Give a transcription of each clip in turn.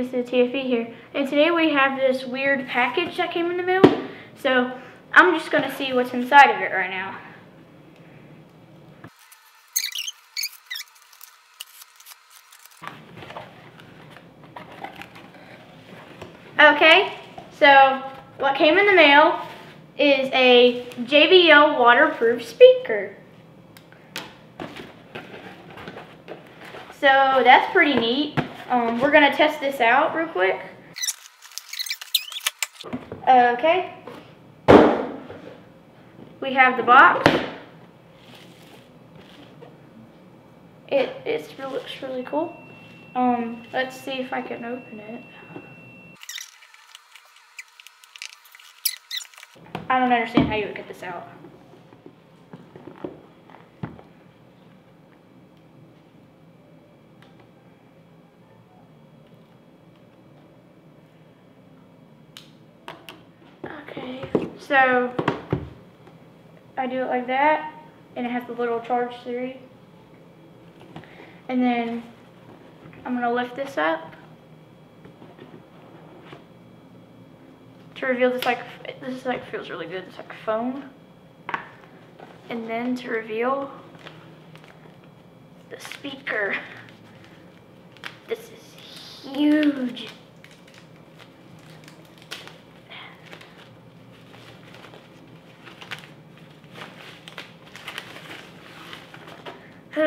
this is TFB here. And today we have this weird package that came in the mail. So I'm just going to see what's inside of it right now. Okay, so what came in the mail is a JBL waterproof speaker. So that's pretty neat. Um, we're gonna test this out real quick. Okay. We have the box. It, it looks really cool. Um, let's see if I can open it. I don't understand how you would get this out. Okay, so I do it like that, and it has the little charge three. And then I'm gonna lift this up to reveal this like this like feels really good. It's like foam. And then to reveal the speaker. This is huge.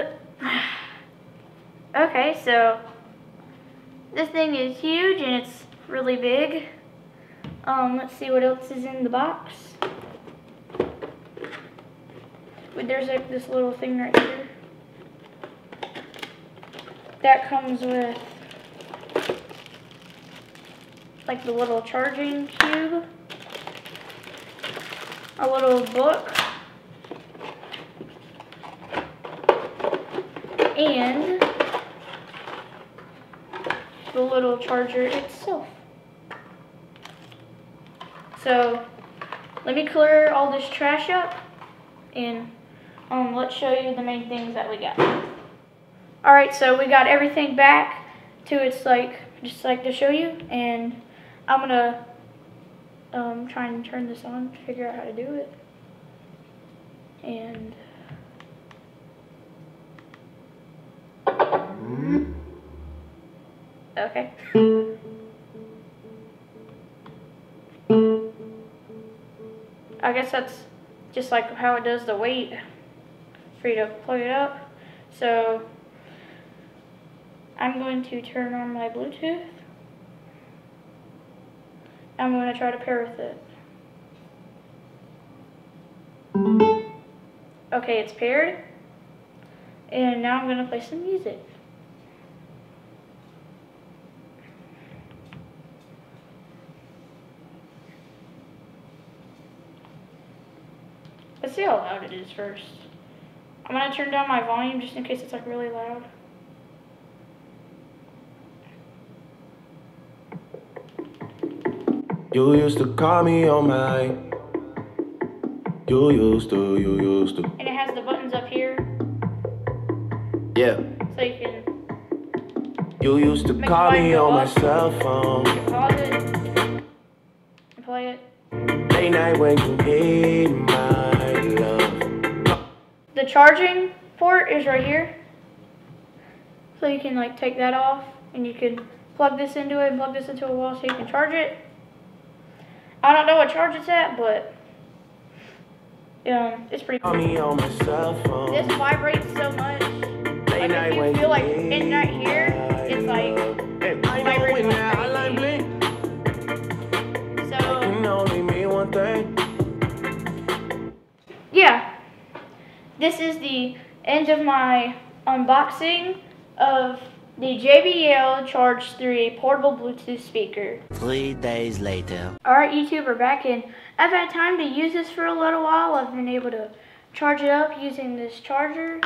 Okay, so this thing is huge and it's really big. Um, let's see what else is in the box. Wait, there's like this little thing right here. That comes with like the little charging cube, a little book, and the little charger itself. So let me clear all this trash up and um, let's show you the main things that we got. All right, so we got everything back to its like, just like to show you. And I'm gonna um, try and turn this on, figure out how to do it. And okay. I guess that's just like how it does the weight for you to plug it up. So I'm going to turn on my Bluetooth. I'm going to try to pair with it. Okay, it's paired. And now I'm going to play some music. Let's see how loud it is first. I'm gonna turn down my volume just in case it's like really loud. You used to call me on my. You used to, you used to. And it has the buttons up here. Yeah. So you can. You used to call me on my cell phone. You can pause it. And play it. Late night when you need my. The charging port is right here. So you can like take that off and you can plug this into it and plug this into a wall so you can charge it. I don't know what charge it's at, but um, it's pretty cool. on my cell phone. This vibrates so much. Like if you feel like in right here, this is the end of my unboxing of the JBL Charge 3 portable Bluetooth speaker. Three days later. Alright YouTube, we're back in. I've had time to use this for a little while. I've been able to charge it up using this charger.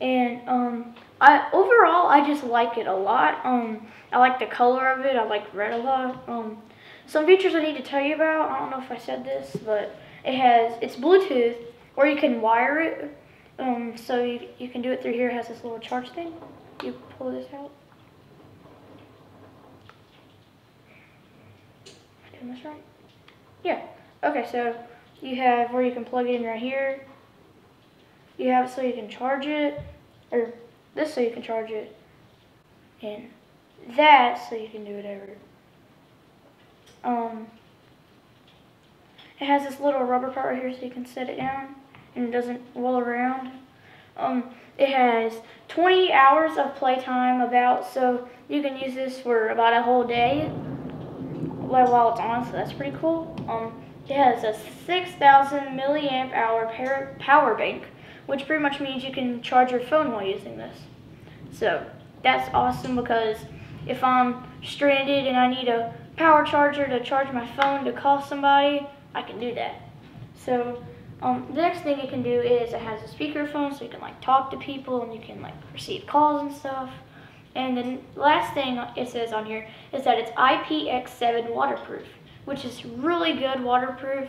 And um, I overall, I just like it a lot. Um, I like the color of it. I like red a lot. Um, some features I need to tell you about. I don't know if I said this, but it has, it's Bluetooth or you can wire it. Um, so you, you can do it through here. It has this little charge thing. You pull this out. doing this right? Yeah. Okay, so you have where you can plug it in right here. You have it so you can charge it, or this so you can charge it, and that so you can do whatever. Um, it has this little rubber part right here so you can set it down and it doesn't roll around. Um, it has 20 hours of playtime about, so you can use this for about a whole day while it's on, so that's pretty cool. Um, it has a 6,000 milliamp hour power bank, which pretty much means you can charge your phone while using this. So that's awesome because if I'm stranded and I need a power charger to charge my phone to call somebody, I can do that. So um, the next thing it can do is it has a speakerphone so you can like talk to people and you can like receive calls and stuff. And the last thing it says on here is that it's IPX7 waterproof, which is really good waterproof.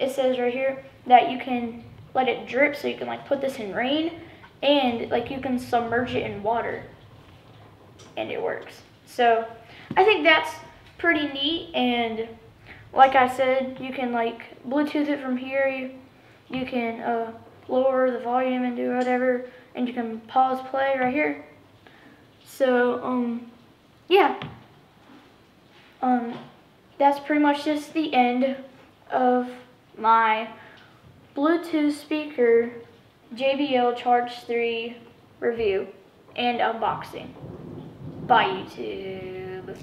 It says right here that you can let it drip so you can like put this in rain and like you can submerge it in water and it works. So I think that's pretty neat and like I said, you can like Bluetooth it from here. You, you can uh, lower the volume and do whatever and you can pause play right here. So, um, yeah. Um, that's pretty much just the end of my Bluetooth speaker JBL Charge 3 review and unboxing. Bye, YouTube.